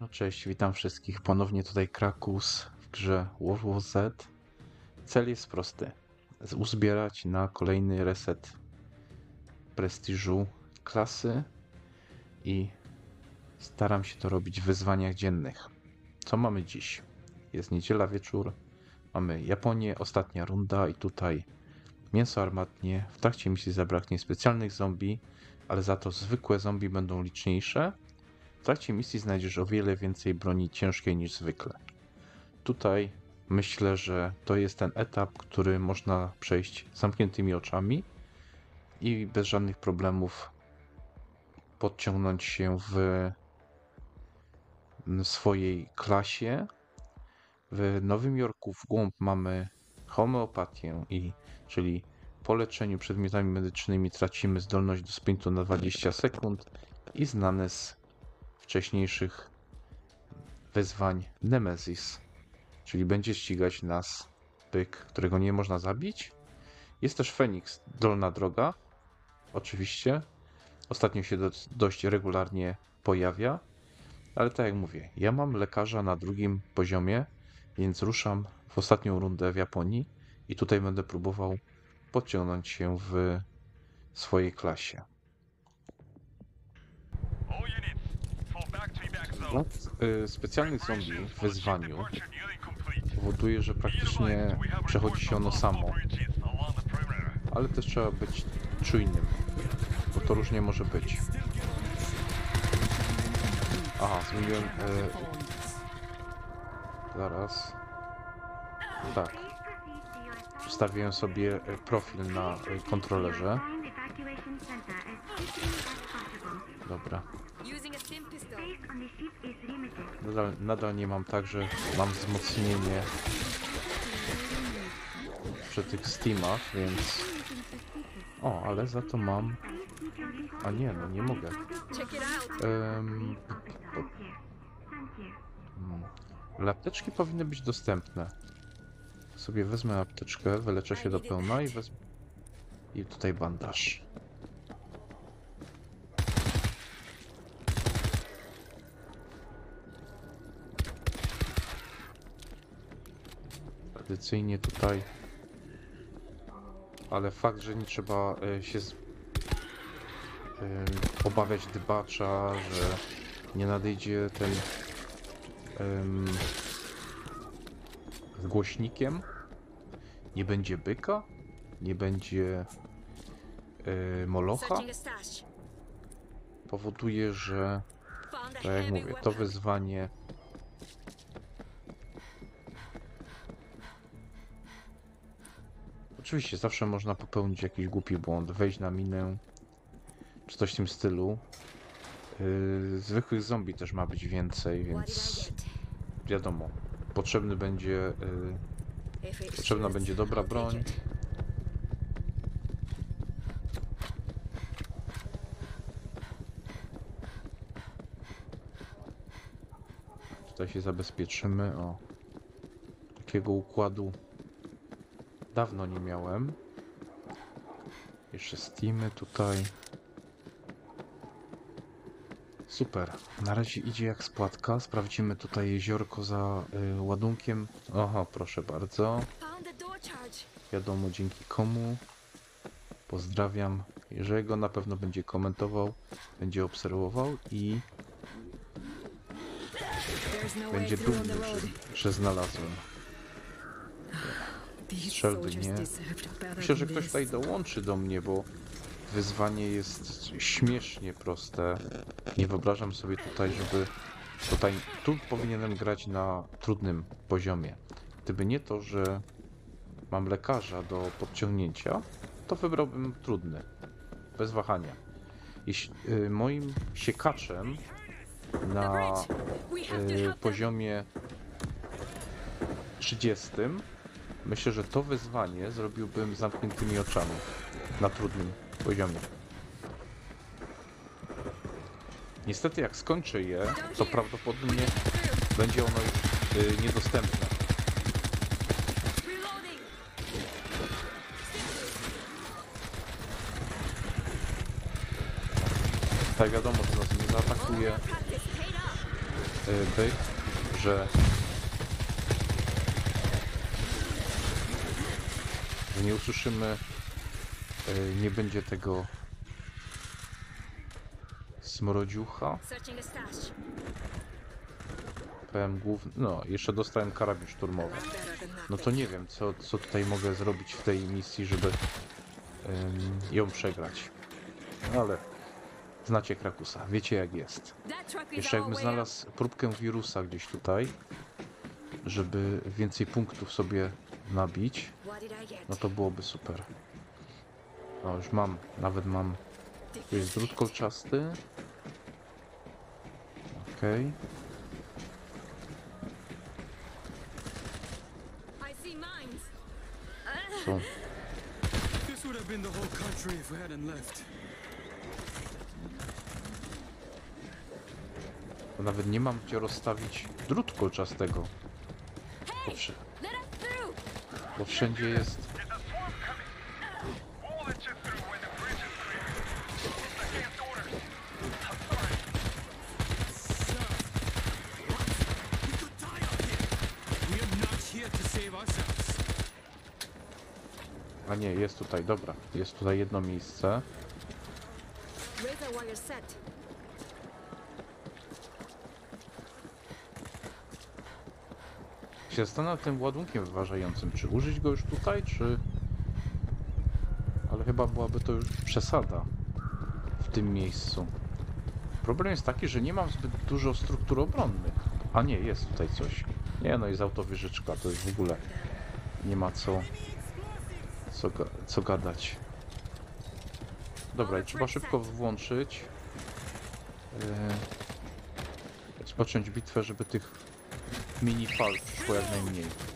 No cześć, witam wszystkich. Ponownie tutaj Krakus w grze World War Z. Cel jest prosty. Uzbierać na kolejny reset prestiżu klasy i staram się to robić w wyzwaniach dziennych. Co mamy dziś? Jest niedziela wieczór. Mamy Japonię, ostatnia runda i tutaj mięso armatnie. W trakcie misji zabraknie specjalnych zombie, ale za to zwykłe zombie będą liczniejsze w trakcie misji znajdziesz o wiele więcej broni ciężkiej niż zwykle. Tutaj myślę, że to jest ten etap, który można przejść zamkniętymi oczami i bez żadnych problemów podciągnąć się w swojej klasie. W Nowym Jorku w głąb mamy homeopatię, i, czyli po leczeniu przedmiotami medycznymi tracimy zdolność do sprintu na 20 sekund i znane z wcześniejszych wyzwań Nemesis, czyli będzie ścigać nas byk, którego nie można zabić. Jest też Feniks, dolna droga, oczywiście. Ostatnio się do, dość regularnie pojawia, ale tak jak mówię, ja mam lekarza na drugim poziomie, więc ruszam w ostatnią rundę w Japonii i tutaj będę próbował podciągnąć się w swojej klasie. All units, fall back Brak y, specjalnych zombie w wyzwaniu powoduje, że praktycznie przechodzi się ono samo, ale też trzeba być czujnym, bo to różnie może być. Aha, zmieniłem... Y, zaraz. Tak. Przedstawiłem sobie y, profil na y, kontrolerze. Dobra. Nadal, nadal nie mam tak, że mam wzmocnienie przy tych Steamach, więc... O, ale za to mam... A nie, no nie mogę. Um, ale apteczki powinny być dostępne. Sobie wezmę apteczkę, wyleczę się do pełna i wezmę... I tutaj bandaż. Tradycyjnie tutaj... Ale fakt, że nie trzeba e, się z... obawiać dbacza, że nie nadejdzie ten z głośnikiem, nie będzie byka, nie będzie e, molocha, powoduje, że tak jak mówię, to wyzwanie Oczywiście zawsze można popełnić jakiś głupi błąd, wejść na minę, czy coś w tym stylu. Yy, zwykłych zombie też ma być więcej, więc wiadomo, potrzebny będzie, yy, potrzebna będzie dobra broń. Tutaj się zabezpieczymy. O. Takiego układu dawno nie miałem. Jeszcze Steamy tutaj. Super. Na razie idzie jak spłatka. Sprawdzimy tutaj jeziorko za y, ładunkiem. Oho, proszę bardzo. Wiadomo dzięki komu. Pozdrawiam Jerzego. Na pewno będzie komentował, będzie obserwował i no będzie dumny, że, że znalazłem. Strzelby, nie? Myślę, że ktoś tutaj dołączy do mnie, bo wyzwanie jest śmiesznie proste. Nie wyobrażam sobie tutaj, żeby tutaj tu powinienem grać na trudnym poziomie. Gdyby nie to, że mam lekarza do podciągnięcia, to wybrałbym trudny. Bez wahania. Jeśli, y, moim siekaczem na y, poziomie 30 myślę, że to wyzwanie zrobiłbym z zamkniętymi oczami na trudnym poziomie. Niestety jak skończę je, to prawdopodobnie będzie ono już y, niedostępne. Tak wiadomo, że nas nie zaatakuje. All your practice paid off. y, byk, że nie usłyszymy y, nie będzie tego smrodziucha. Powiem główny no jeszcze dostałem karabin szturmowy. No to nie wiem co, co tutaj mogę zrobić w tej misji żeby ym, ją przegrać. Ale znacie Krakusa wiecie jak jest. Jeszcze jakbym znalazł próbkę wirusa gdzieś tutaj, żeby więcej punktów sobie nabić, no to byłoby super. No już mam, nawet mam, tu jest drut kolczasty. Okej, są. Left. To nawet nie mam gdzie rozstawić drut kolczastego, bo wszędzie jest. A nie, jest tutaj, dobra. Jest tutaj jedno miejsce. Się zastanawiam tym ładunkiem wyważającym, czy użyć go już tutaj, czy... Ale chyba byłaby to już przesada w tym miejscu. Problem jest taki, że nie mam zbyt dużo struktur obronnych. A nie, jest tutaj coś. Nie no, jest autowieżyczka, to jest w ogóle... Nie ma co... Co, co gadać. Dobra, i trzeba szybko włączyć. Yy, rozpocząć bitwę, żeby tych mini fal jak najmniej.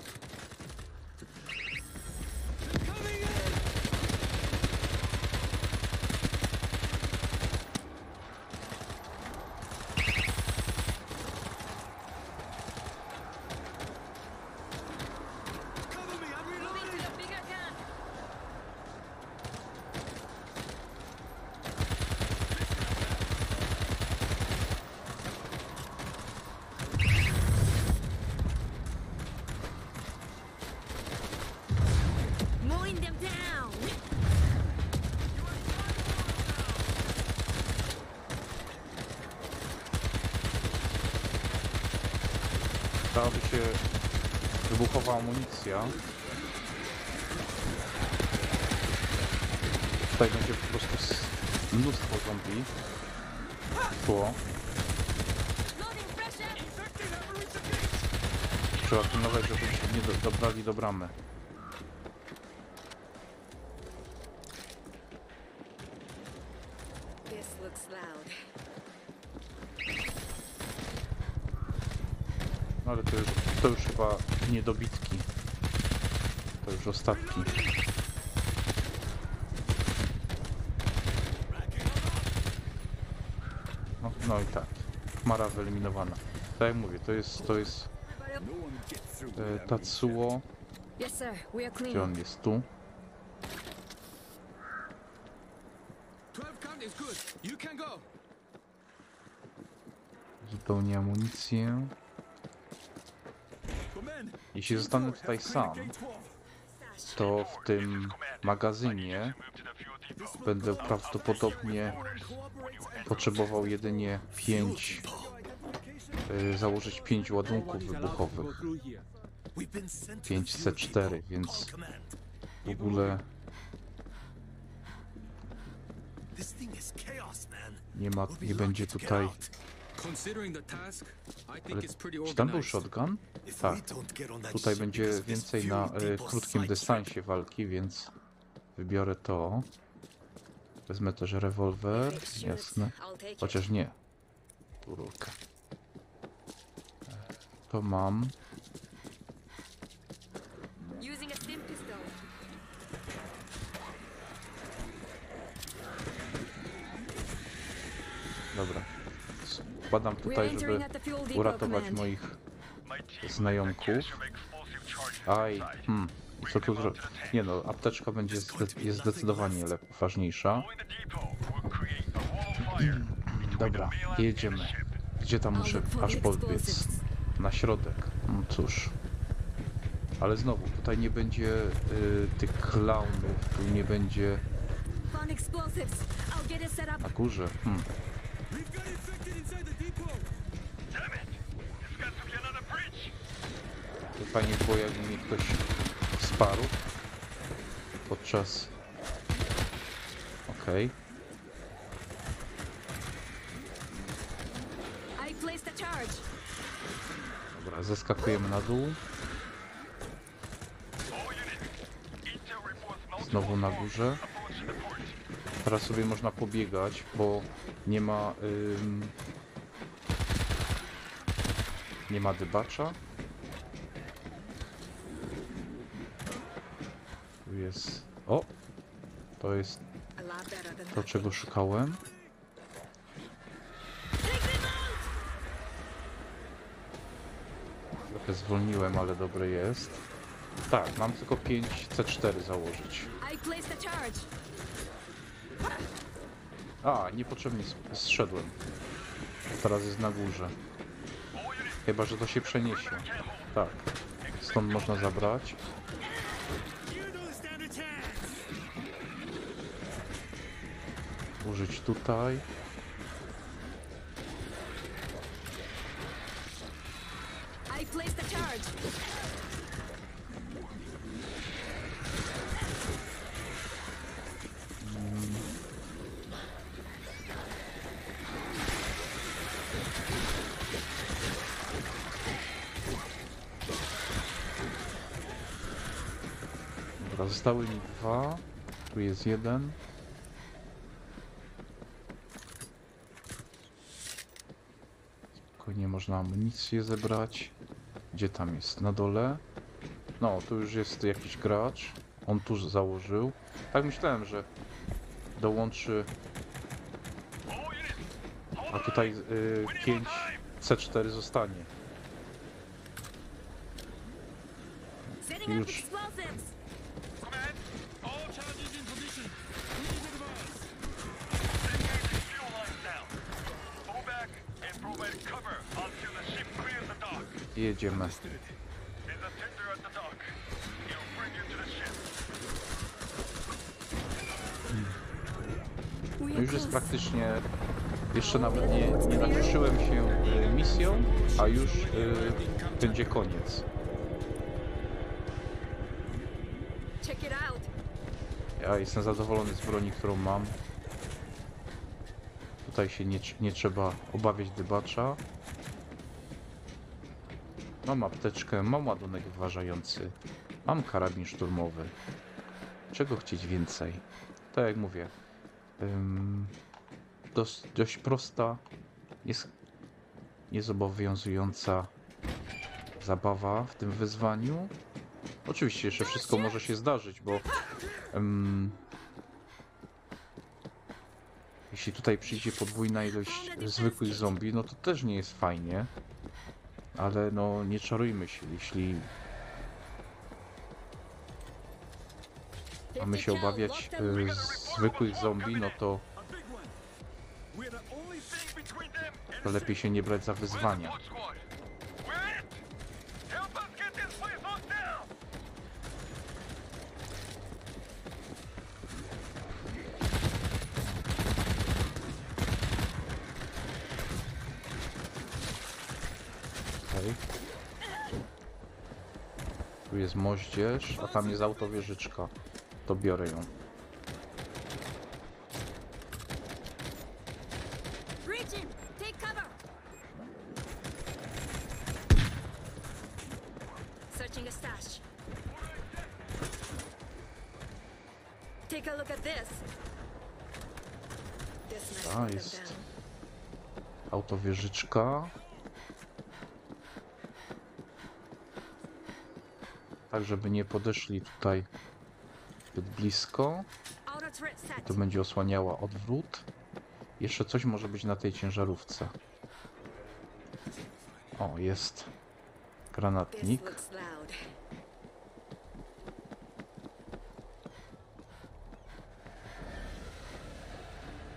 Amunicja. Tutaj będzie po prostu mnóstwo zombie. Air. Trzeba pilnować, żeby się nie do, dobrali do bramy. No ale to już, to już chyba niedobitki. To już ostatki. No, no i tak. Mara wyeliminowana. Tak jak mówię, to jest, to jest e, Tatsuo. Gdzie on jest? Tu. 12 count is good. You can go. Zupełnie amunicję. Jeśli zostanę tutaj sam, to w tym magazynie będę prawdopodobnie potrzebował jedynie 5 założyć 5 ładunków wybuchowych. go through here. 5 C4, więc w ogóle nie ma, nie będzie tutaj... Considering the task, I think Ale it's pretty czy tam był shotgun? Tak. Tutaj będzie więcej na e, krótkim dystansie walki, więc wybiorę to. Wezmę też rewolwer, jasne. Chociaż nie. Rurkę. To mam. Using a stim pistol. Dobra. Wkładam tutaj, żeby uratować moich znajomków. Aj, hmm. Co tu zrobić? Nie no, apteczka będzie zde jest zdecydowanie ważniejsza. Between Dobra, jedziemy. Gdzie tam muszę aż podbiec? Na środek. No cóż. Ale znowu, tutaj nie będzie y, tych klaunów, tu nie będzie na górze. Hmm. We've got infected inside the depot. Damn it! There's got to be another breach! To fajnie było, jakby mnie ktoś wsparł podczas... Okej. Charge. Dobra, zeskakujemy na dół. Znowu na górze. Teraz sobie można pobiegać, bo nie ma... Ym... Nie ma dybacza. Tu jest... O! To jest to, czego szukałem. Trochę zwolniłem, ale dobre jest. Tak, mam tylko 5 C4 założyć. A niepotrzebnie zszedłem. Teraz jest na górze. Chyba, że to się przeniesie. Tak. Stąd można zabrać. Użyć tutaj. Dobra, zostały mi dwa. Tu jest jeden. Można amunicję zebrać. Gdzie tam jest? Na dole. No, tu już jest jakiś gracz. On tu założył. Tak myślałem, że dołączy. A tutaj y, We need 5 more time. C4 zostanie. Już. We No już jest praktycznie. Jeszcze nawet nie, nie nacieszyłem się y, misją, a już y, będzie koniec. Ja jestem zadowolony z broni, którą mam. Tutaj się nie, nie trzeba obawiać dybacza. Mam apteczkę, mam ładunek wyważający. Mam karabin szturmowy. Czego chcieć więcej? Tak jak mówię. Ym, dos, dość prosta, jest niezobowiązująca zabawa w tym wyzwaniu. Oczywiście jeszcze wszystko może się zdarzyć, bo Em, jeśli tutaj przyjdzie podwójna ilość zwykłych zombie, no to też nie jest fajnie. Ale no nie czarujmy się, jeśli mamy się obawiać y, zwykłych zombie, no to, to lepiej się nie brać za wyzwania. Dog squad. We're it. Help us get this place locked down. Okej. Tu jest moździerz, a tam jest autowieżyczka. To biorę ją. A stash. Take a look at this. This must A, slow them jest. down. autowieżyczka. Tak, żeby nie podeszli tutaj zbyt blisko. Set. To będzie osłaniała odwrót. Jeszcze coś może być na tej ciężarówce. O, jest granatnik.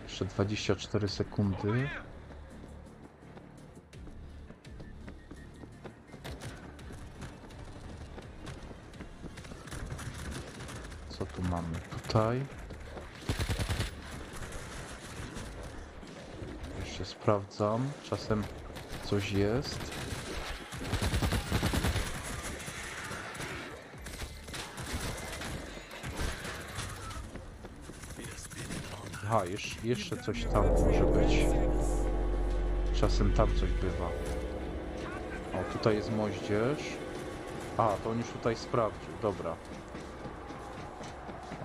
Jeszcze 24 sekundy. Sprawdzam. Czasem coś jest. Aha, jeszcze, jeszcze coś tam może być. Czasem tam coś bywa. O, tutaj jest moździerz. A, to on już tutaj sprawdził, dobra.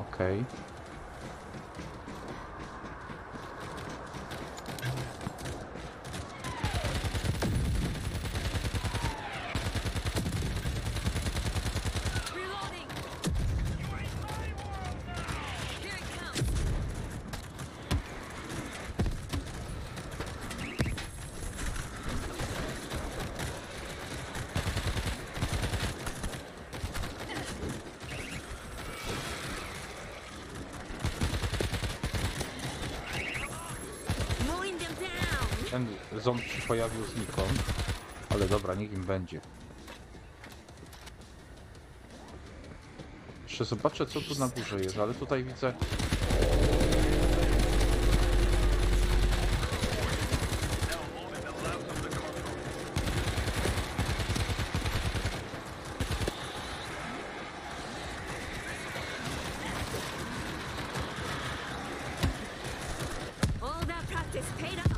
Okej. Reloading! Ten ząb się pojawił znikąd. Ale dobra, niech im będzie. Jeszcze zobaczę co tu na górze jest, ale tutaj widzę... All that practice paid off!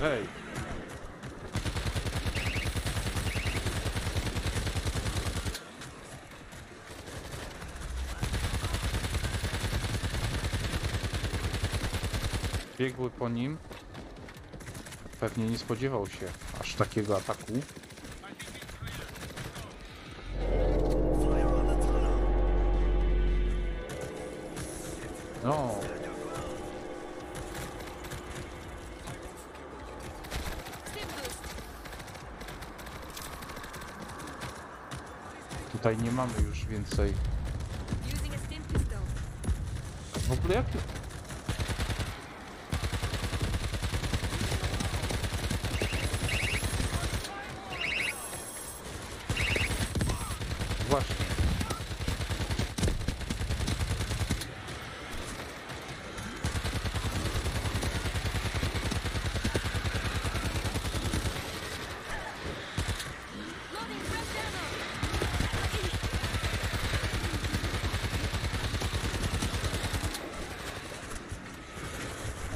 Hej! Biegły po nim. Pewnie nie spodziewał się aż takiego ataku. No, tutaj nie mamy już więcej. Using a stim pistol. W ogóle jak... Właśnie. Loading fresh ammo!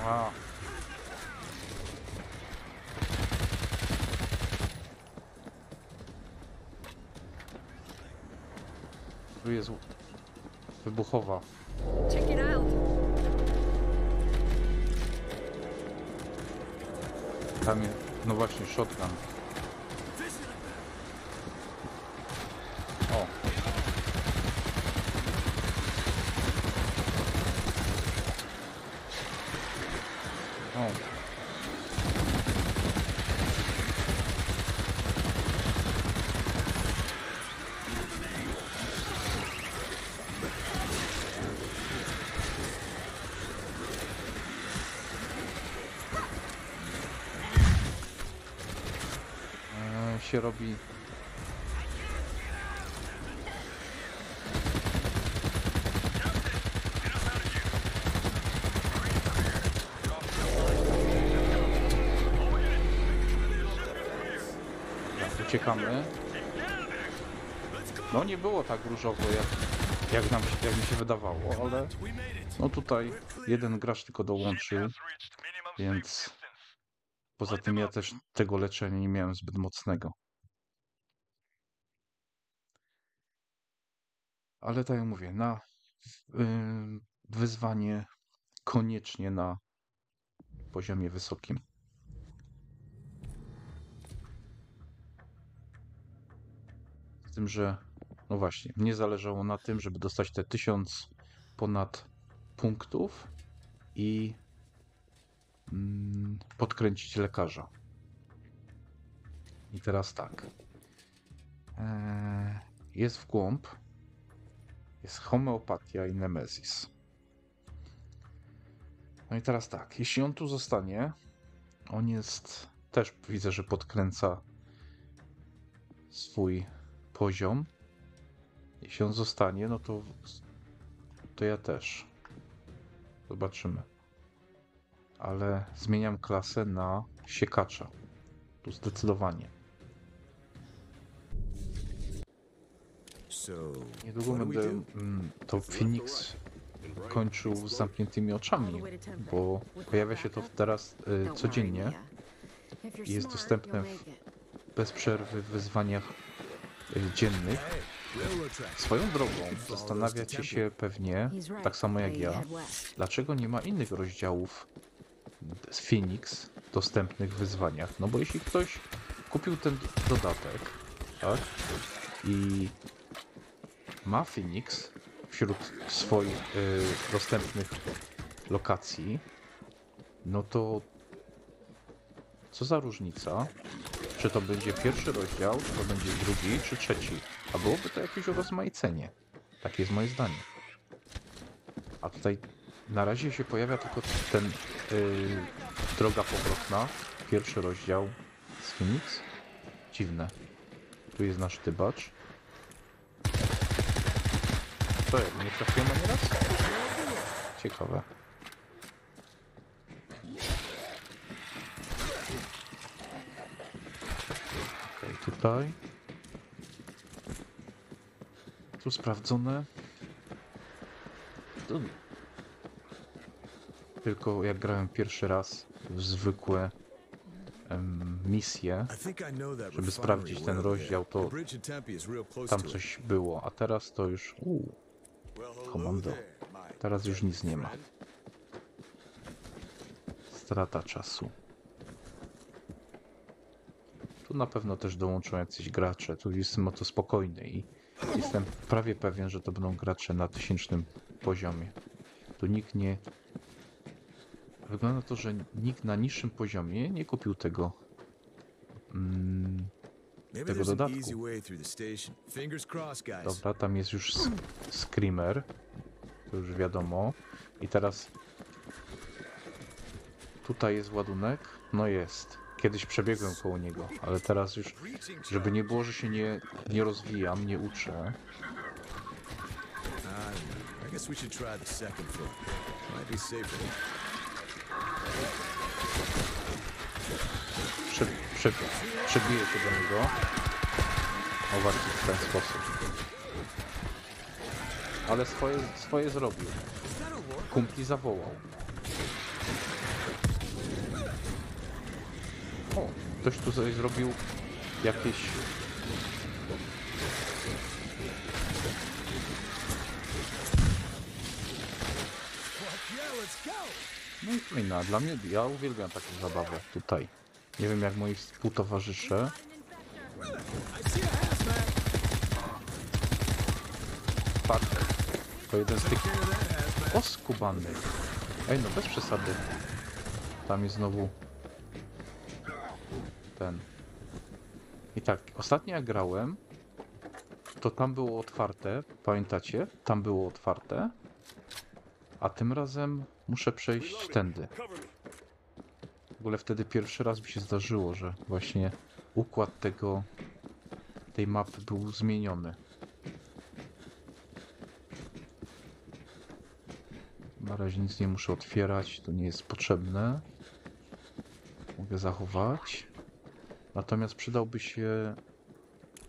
A. Tu jest wybuchowa. Check it out! Tam jest, no właśnie, shotgun. O. O. E, się robi Tak, uciekamy. No nie było tak różowo jak, jak, nam, jak mi się wydawało, ale no tutaj jeden gracz tylko dołączył, więc poza tym ja też tego leczenia nie miałem zbyt mocnego. Ale tak jak mówię, na ym, wyzwanie koniecznie na poziomie wysokim. Tym, że no właśnie, mnie zależało na tym, żeby dostać te tysiąc ponad punktów i mm, podkręcić lekarza. I teraz tak. Eee, jest w głąb. Jest homeopatia i nemezis. No i teraz tak, jeśli on tu zostanie, On jest też widzę, że podkręca swój poziom. Jeśli on zostanie, no to to ja też. Zobaczymy. Ale zmieniam klasę na siekacza. Tu zdecydowanie. Niedługo będę mm, to Phoenix kończył z zamkniętymi oczami, bo pojawia się to teraz y, codziennie i jest dostępne w, bez przerwy w wyzwaniach dziennych. Swoją drogą zastanawiacie się pewnie, tak samo jak ja, dlaczego nie ma innych rozdziałów z Phoenix dostępnych w wyzwaniach. No bo jeśli ktoś kupił ten dodatek, tak, i ma Phoenix wśród swoich y, dostępnych lokacji, no to co za różnica, czy to będzie pierwszy rozdział, czy to będzie drugi, czy trzeci. A byłoby to jakieś urozmaicenie. Takie jest moje zdanie. A tutaj na razie się pojawia tylko ten yy, droga powrotna, pierwszy rozdział z Phoenix. Dziwne. Tu jest nasz tybacz. Jak, nie trafiłem ani raz? Ciekawe. Okej, tutaj. Tu sprawdzone. Tu... Tylko jak grałem pierwszy raz w zwykłe em, misje, żeby sprawdzić ten rozdział, to tam coś było, a teraz to już... Uu, komando. teraz już nic nie ma. Strata czasu. Tu na pewno też dołączą jacyś gracze. Tu jestem o to spokojny i jestem prawie pewien, że to będą gracze na tysięcznym poziomie. Tu nikt nie. Wygląda na to, że nikt na niższym poziomie nie kupił tego. Mm, tego dodatku. Dobra, tam jest już Screamer. To już wiadomo. I teraz tutaj jest ładunek. No jest. Kiedyś przebiegłem koło niego, ale teraz już, żeby nie było, że się nie, nie rozwijam, nie uczę. I. Prze, prze, przebiję się do niego. O w ten sposób. Ale swoje, swoje zrobił. Kumpli zawołał. Ktoś tu coś zrobił jakieś... No i fajna, dla mnie, ja uwielbiam taką zabawę tutaj. Nie wiem jak moi współtowarzysze. Patrz, to jeden z tych oskubanych. Ej, no bez przesady. Tam jest znowu ten. I tak, ostatnio jak grałem, to tam było otwarte, pamiętacie? Tam było otwarte. A tym razem muszę przejść tędy. W ogóle wtedy pierwszy raz mi się zdarzyło, że właśnie układ tego tej mapy był zmieniony. Na razie nic nie muszę otwierać, to nie jest potrzebne. Mogę zachować. Natomiast przydałby się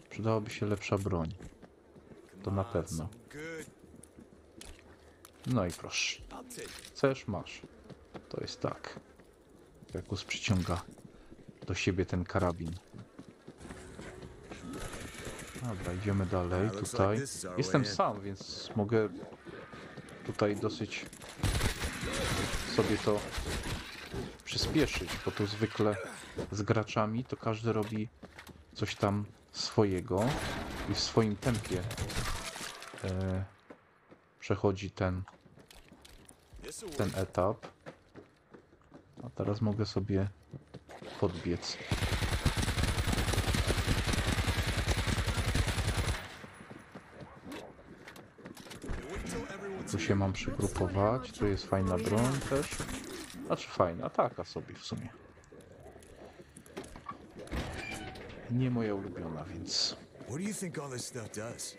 przydałaby się lepsza broń. To na pewno. No i proszę. Chcesz, masz. To jest tak. Jakus przyciąga do siebie ten karabin. Dobra, idziemy dalej. Tutaj. Jestem sam, więc mogę tutaj dosyć sobie to przyspieszyć, bo tu zwykle z graczami to każdy robi coś tam swojego i w swoim tempie e, przechodzi ten ten etap. A teraz mogę sobie podbiec. Tu się mam przygrupować. Tu jest fajna broń też. Znaczy fajna, taka sobie w sumie. Nie moja ulubiona, więc What do you think all this stuff does?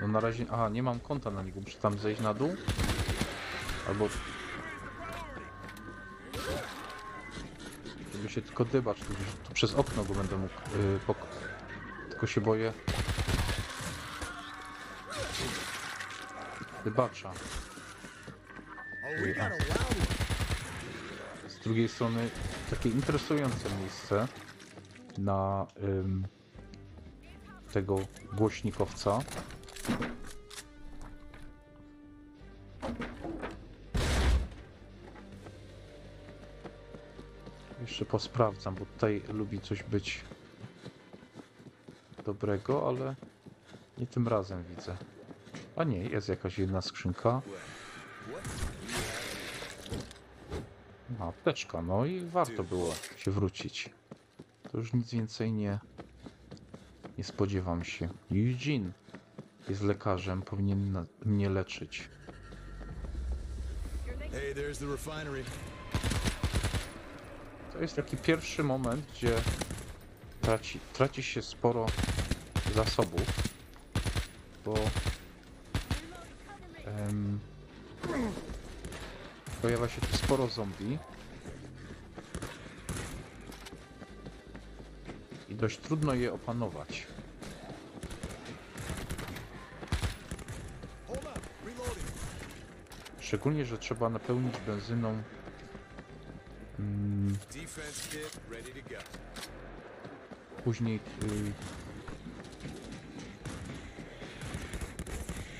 No na razie... Aha, nie mam konta na niego, muszę tam zejść na dół? Albo... Żeby się tylko dybać, tu, tu przez okno go będę mógł... Yy, pok... Tylko się boję... Dybacza. Z drugiej strony takie interesujące miejsce na ym, tego głośnikowca. Jeszcze posprawdzam, bo tutaj lubi coś być dobrego, ale nie tym razem widzę. A nie, jest jakaś jedna skrzynka. Apteczka, no i warto było się wrócić. To już nic więcej nie... Nie spodziewam się. Eugene jest lekarzem, powinien na, mnie leczyć. To jest taki pierwszy moment, gdzie traci, traci się sporo zasobów, bo pojawia się tu sporo zombie. I dość trudno je opanować. Szczególnie, że trzeba napełnić benzyną. Mm, później y,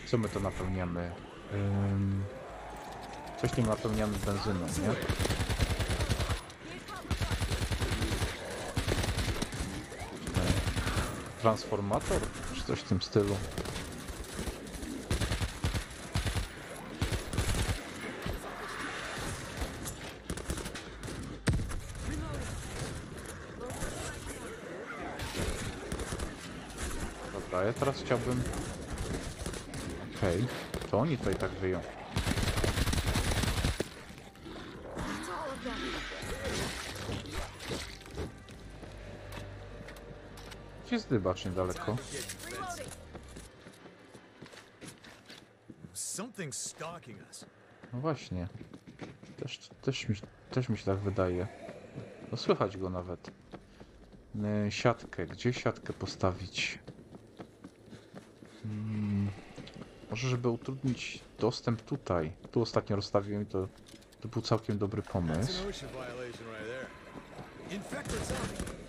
co my to napełniamy tym napełniamy benzyną, nie? Transformator? Czy coś w tym stylu? Dobra, ja teraz chciałbym... Okej, to oni tutaj tak wyją. Gdzie jest dybacz niedaleko? No właśnie. Też, też, mi, też mi się tak wydaje. No słychać go nawet. Yy, siatkę. Gdzie siatkę postawić? Hmm, może żeby utrudnić dostęp tutaj. Tu ostatnio rozstawiłem i to, to był całkiem dobry pomysł. an OSHA violation right there. Infected zombie.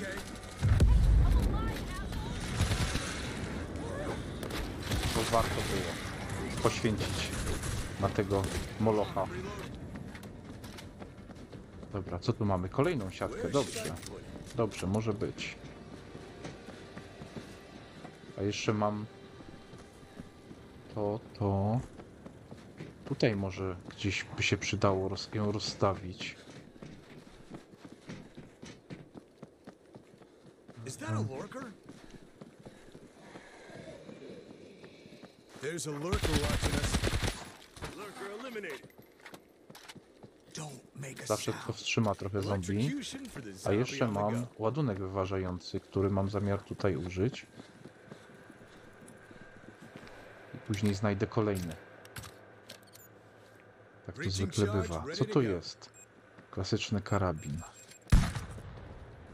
Okay. To warto było poświęcić na tego molocha. Dobra, co tu mamy? Kolejną siatkę. Dobrze. Dobrze, może być. A jeszcze mam to, to. Tutaj może gdzieś by się przydało ją rozstawić. Is lurker? There's a lurker watching us. Lurker eliminated. Don't make a Zawsze to wstrzyma trochę zombie. A jeszcze mam ładunek wyważający, który mam zamiar tutaj użyć. I później znajdę kolejny. Tak to zwykle bywa. Co to jest? Klasyczny karabin.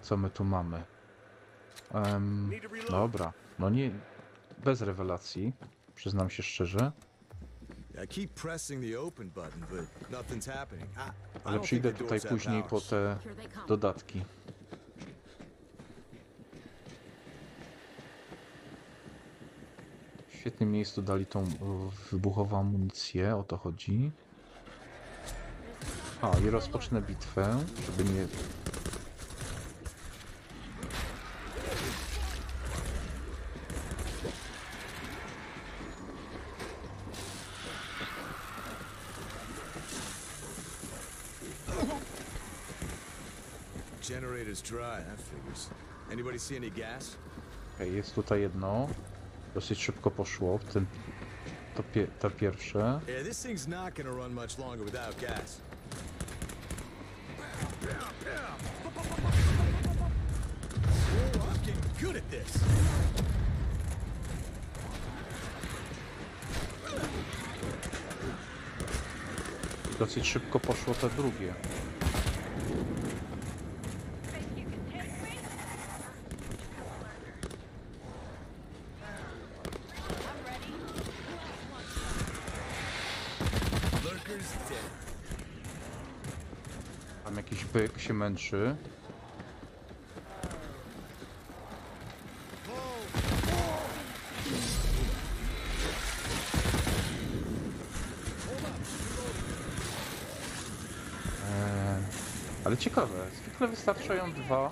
Co my tu mamy? Reload. dobra, no nie... Bez rewelacji, przyznam się szczerze. Ale przyjdę tutaj później po te Here they come. dodatki. W świetnym miejscu dali tą e, wybuchową amunicję, o to chodzi. A, i rozpocznę bitwę, żeby nie... that figures. Anybody see any gas? Okej, jest tutaj jedno. Dosyć szybko poszło w tym. To pie, to pierwsze. Yeah, this thing's not gonna run much longer without gas. Oh, I'm getting good at this. Dosyć szybko poszło to drugie. Lurker's dead. Tam jakiś byk się męczy. Eee, ale ciekawe, zwykle wystarczają dwa.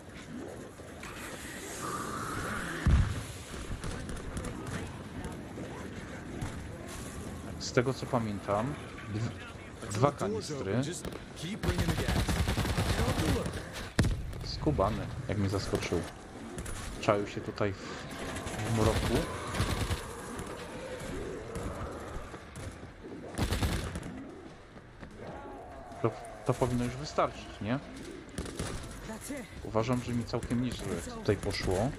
Z tego co pamiętam, dw- dwa kanistry. open, Just keep bringing the gas. Don't do look. Skubany, jak mnie zaskoczył. Czaił się tutaj w, mroku. To, to powinno już wystarczyć, nie? Uważam, że mi całkiem nieźle tutaj poszło.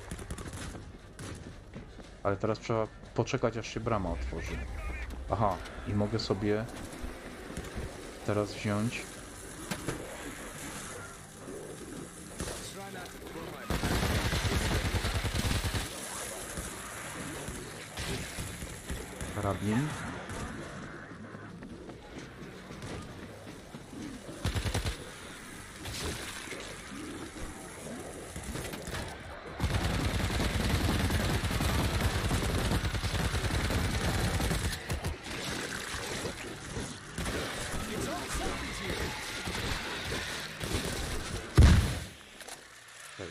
Ale teraz trzeba poczekać, aż się brama otworzy. Aha, i mogę sobie teraz wziąć Try not to throw my karabin. Okej.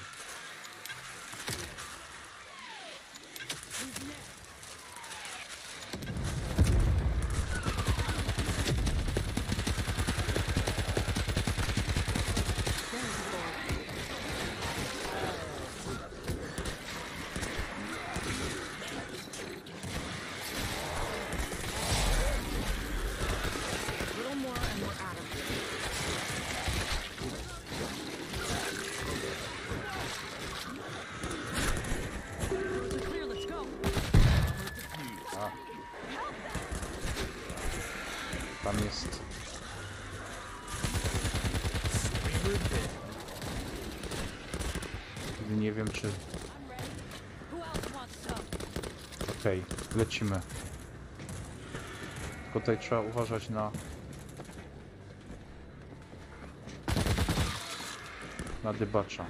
A little more and we're out of here. We're clear, let's go. Tam jest. Nie wiem czy. Who else wants some? Okej, lecimy. Tylko tutaj trzeba uważać na. Na dybacza.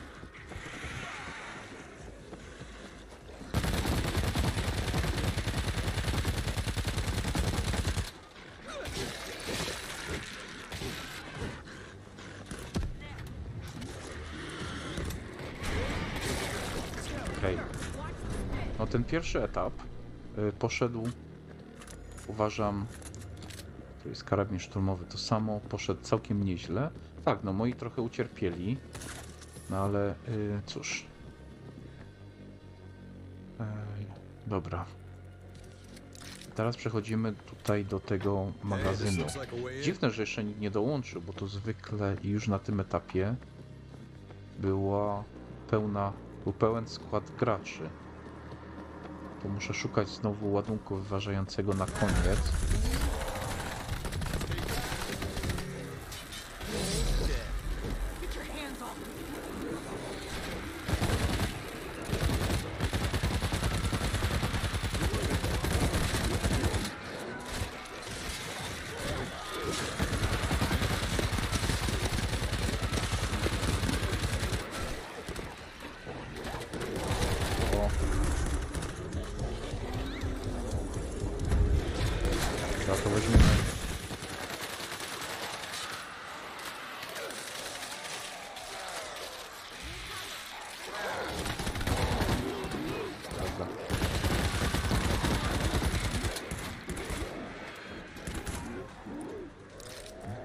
Okej. No ten pierwszy etap y, poszedł, uważam, to jest karabin szturmowy, to samo, poszedł całkiem nieźle. Tak, no moi trochę ucierpieli, no ale y, cóż. Ej, dobra. Teraz przechodzimy tutaj do tego magazynu. Dziwne, że jeszcze nikt nie dołączył, bo to zwykle już na tym etapie była pełna, był pełen skład graczy. To muszę szukać znowu ładunku wyważającego na koniec.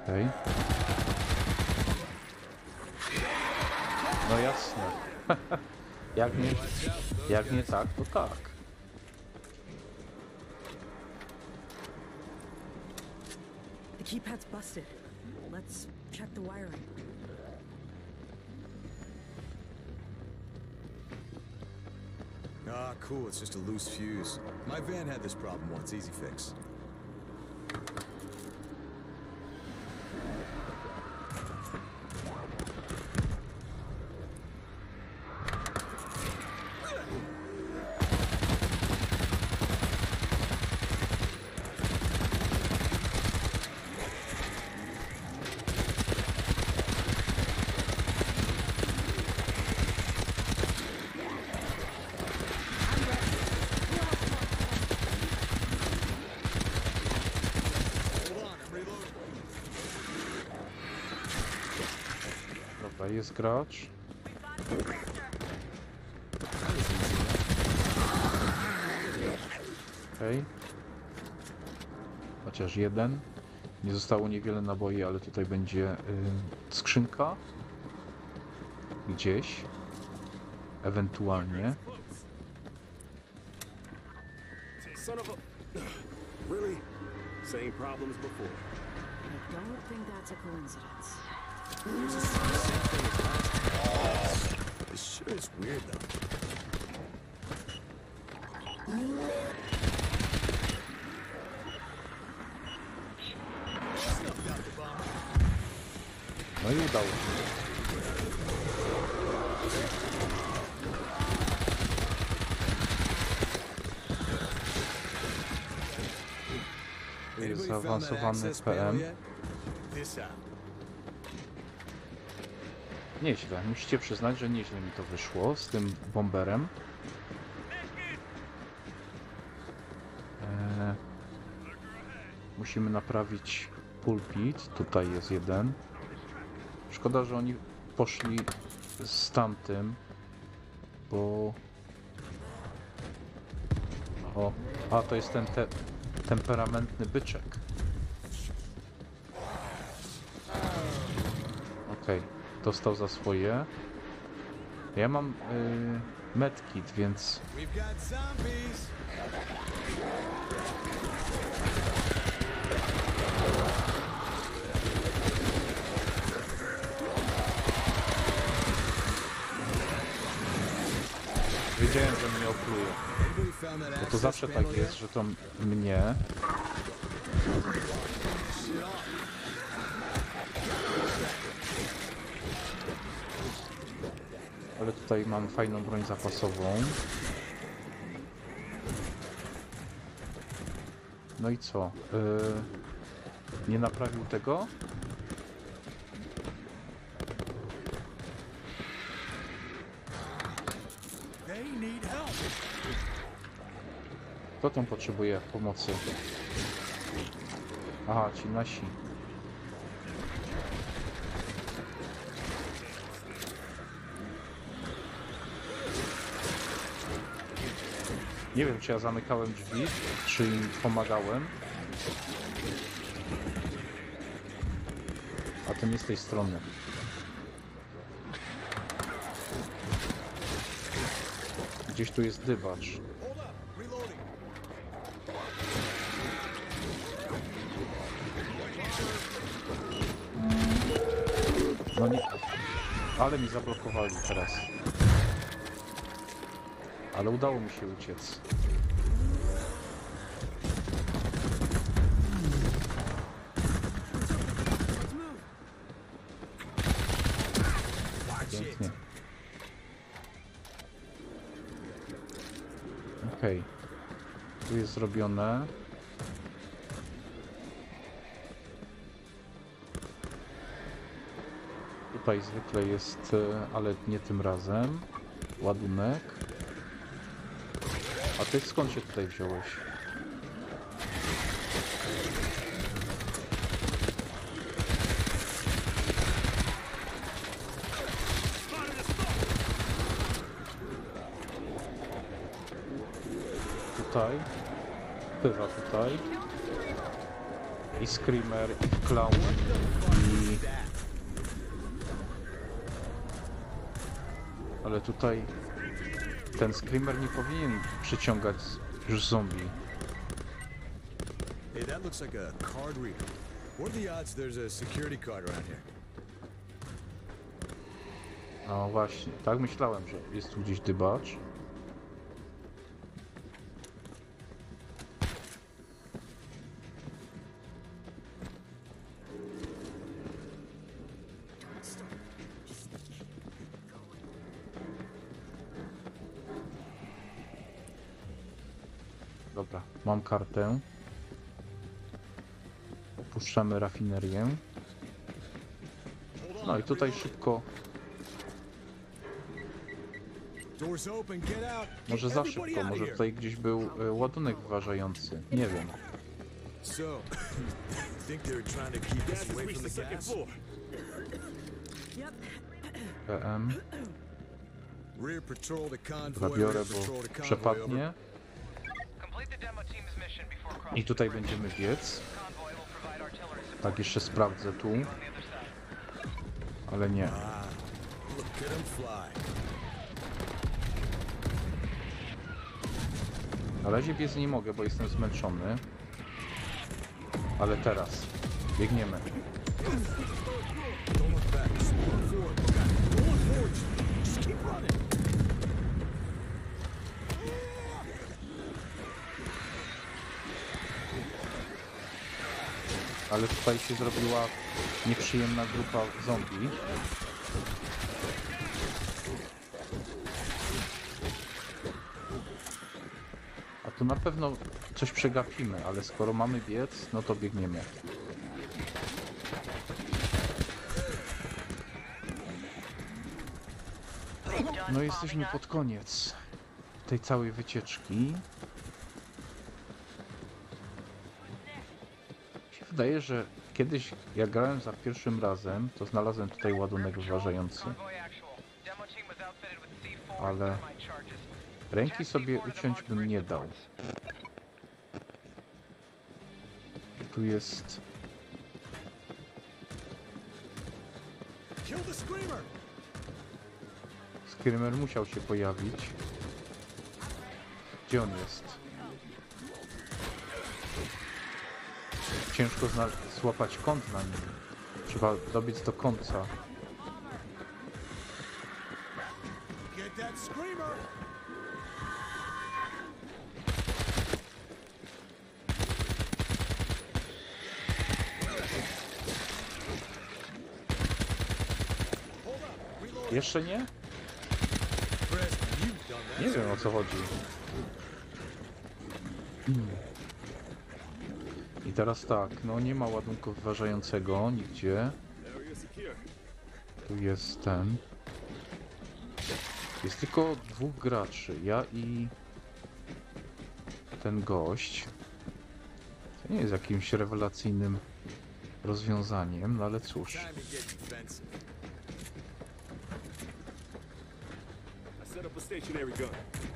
Okej. No jasne. jak nie, jak nie tak, to tak. The keypad's busted. Let's check the wiring. Ah, cool. It's just a loose fuse. My van had this problem once. Easy fix. Gracz. Okej. Chociaż jeden. Nie zostało niewiele naboi, ale tutaj będzie y, skrzynka. Gdzieś. Ewentualnie. Son of a. Really? Same problems before. I don't think that's a coincidence. This sure is weird, though. No i udało się. Tu jest Anybody found that zaawansowany access panel PM. Nieźle, musicie przyznać, że nieźle mi to wyszło z tym bomberem. Eee, musimy naprawić pulpit. Tutaj jest jeden. Szkoda, że oni poszli z tamtym, bo... O, a to jest ten te temperamentny byczek. Dostał za swoje. Ja mam yy, medkit, więc wiedziałem, że mnie opluje. Bo to zawsze tak jest, że to mnie. Ale tutaj mam fajną broń zapasową. No i co? Yy, nie naprawił tego? Kto tam potrzebuje pomocy? Aha, ci nasi. Nie wiem, czy ja zamykałem drzwi, czy pomagałem. A ten jest z tej strony. Gdzieś tu jest dybacz. No nie. Ale mi zablokowali teraz. Ale udało mi się uciec. Zrobione. Tutaj zwykle jest, e, ale nie tym razem. Ładunek. A ty skąd się tutaj wziąłeś? Tutaj. Bywa tutaj. I Screamer, i Clown, i... Ale tutaj ten screamer nie powinien przyciągać już zombie. Hey, that looks like a card reader. What are the odds there's a security card around here? No właśnie, tak myślałem, że jest tu gdzieś dybacz. Kartę. Opuszczamy rafinerię. No i tutaj szybko. Może za szybko, może tutaj gdzieś był e, ładunek wyważający. Nie wiem. PM. Zabiorę, bo przepadnie. I tutaj będziemy biec. Tak, jeszcze sprawdzę tu, ale nie. Na razie biec nie mogę, bo jestem zmęczony. Ale teraz. Biegniemy. Ale tutaj się zrobiła nieprzyjemna grupa zombie. A tu na pewno coś przegapimy, ale skoro mamy biec, no to biegniemy. No jesteśmy pod koniec tej całej wycieczki. Mi się wydaje, że kiedyś jak grałem za pierwszym razem, to znalazłem tutaj ładunek wyważający. Convoy actual. Demo team was outfitted with C4 Ale ręki sobie uciąć bym nie dał. Tu jest... Screamer musiał się pojawić. Gdzie on jest? Ciężko złapać kąt na nim. Trzeba dobiec do końca. Jeszcze nie? Nie wiem o co chodzi. Mm. Teraz tak, no nie ma ładunku wyważającego nigdzie. Tu jest ten. Jest tylko dwóch graczy. Ja i ten gość. To nie jest jakimś rewelacyjnym rozwiązaniem, no ale cóż. Set up a stationary gun.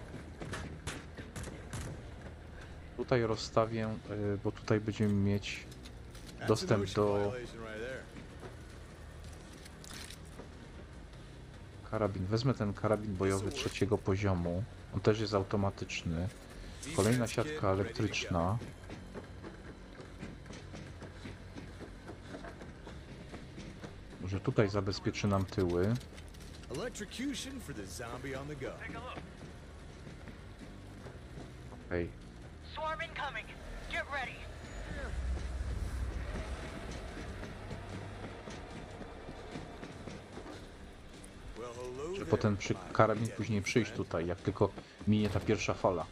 Tutaj rozstawię, y, bo tutaj będziemy mieć dostęp do karabin. Wezmę ten karabin bojowy trzeciego poziomu. On też jest automatyczny. Kolejna siatka elektryczna. Może tutaj zabezpieczy nam tyły. Electrocution for the zombie on the go. Take a look. Okej. Swarm incoming. Get ready. Well, hello Że there, potem przy karabin później przyjść tutaj, jak tylko minie ta pierwsza fala.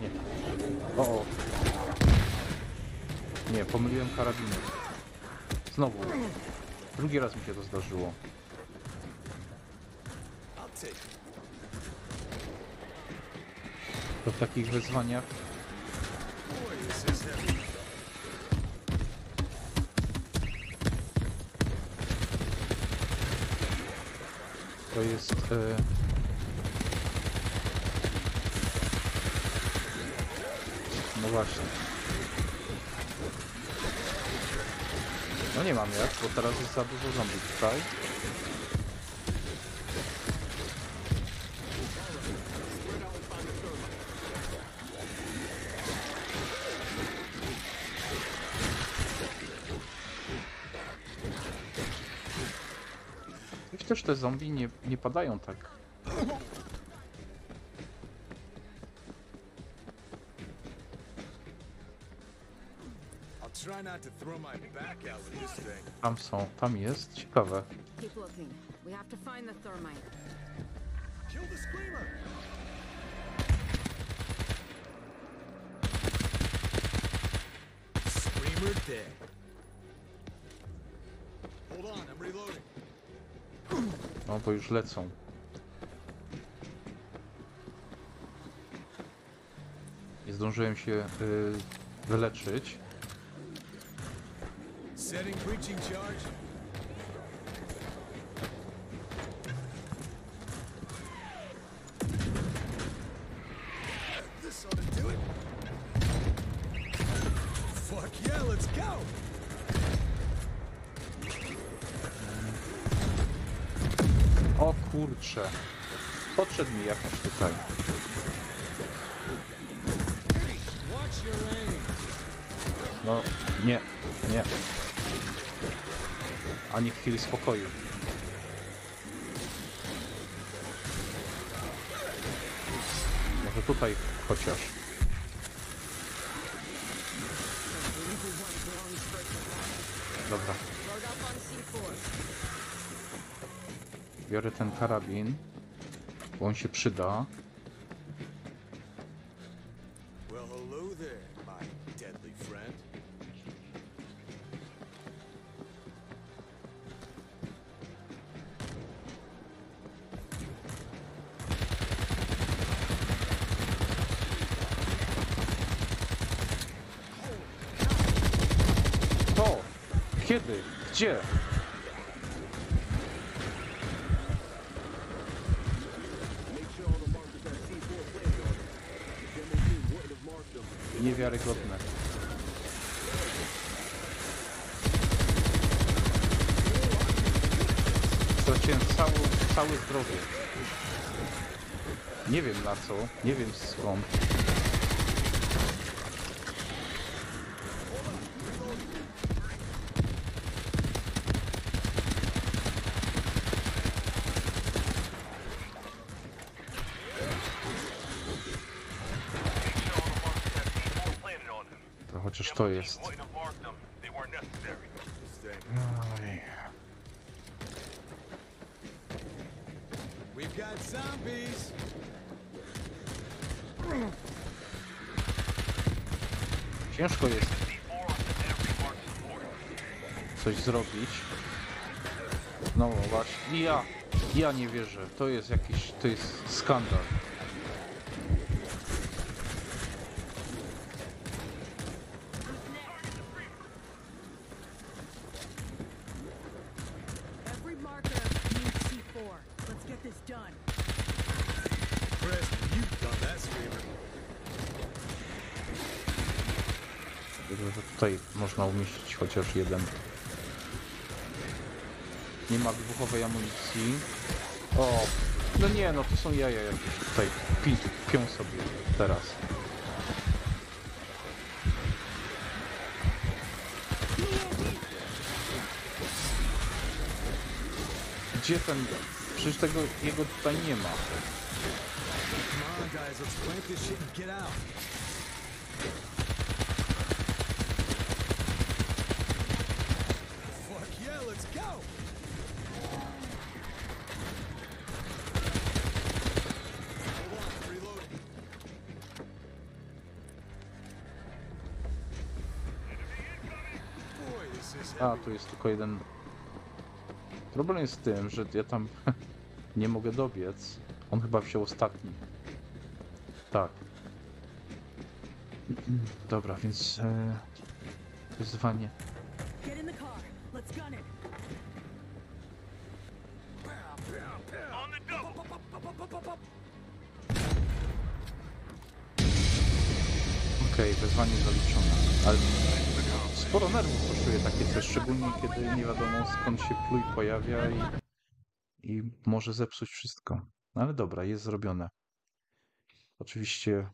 Nie. O, o. Nie, pomyliłem karabiny. Znowu. Drugi raz mi się to zdarzyło. To w takich wyzwaniach to jest... E... No właśnie. Nie mam jak, bo teraz jest za dużo zombie tutaj. Też te zombie nie, nie padają tak. I'll try not to throw my back out. Tam są, tam jest, ciekawe. To. No bo już lecą. Nie zdążyłem się y, wyleczyć. Setting breaching charge. This ought to do it. Fuck yeah, let's go! O kurcze. Podszedł mi jakoś tutaj. No, nie, nie. Ani chwili spokoju. Może tutaj chociaż. Dobra. Load up on C4. Biorę ten karabin, bo on się przyda. Them. Niewiarygodne. Straciłem całe, całe zdrowie. Nie wiem na co, nie wiem skąd. planted on them. To chociaż to jest. Wouldn't have marked them. They weren't necessary. Got zombies! Ciężko jest C4 on every mark support. coś zrobić. No właśnie, ja, ja nie wierzę. To jest jakiś, to jest skandal. Every marker needs C4. Let's get this done. Preston, you've done that screamer. Widzę, że tutaj chociaż jeden. Nie ma wybuchowej amunicji. O, no nie, no to są jaja jakieś tutaj. Pi, pią sobie teraz. Gdzie ten... Przecież tego jego tutaj nie ma. Come on, guys, let's plant this shit and get out. A, tu jest tylko jeden... Problem jest w tym, że ja tam nie mogę dobiec. On chyba wziął ostatni. Tak. Dobra, więc... E, wyzwanie. Okej, wezwanie zaliczone. Ale sporo nerwów kosztuje takie coś, szczególnie kiedy nie wiadomo skąd się pluj pojawia i, i może zepsuć wszystko. No ale dobra, jest zrobione. Oczywiście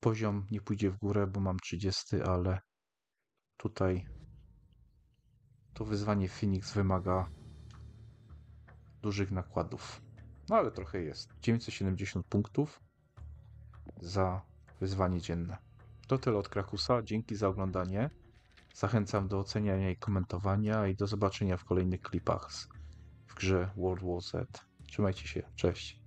poziom nie pójdzie w górę, bo mam 30, ale tutaj to wyzwanie Phoenix wymaga dużych nakładów. No ale trochę jest. 970 punktów za wyzwanie dzienne. To tyle od Krakusa. Dzięki za oglądanie. Zachęcam do oceniania i komentowania i do zobaczenia w kolejnych klipach w grze World War Z. Trzymajcie się. Cześć.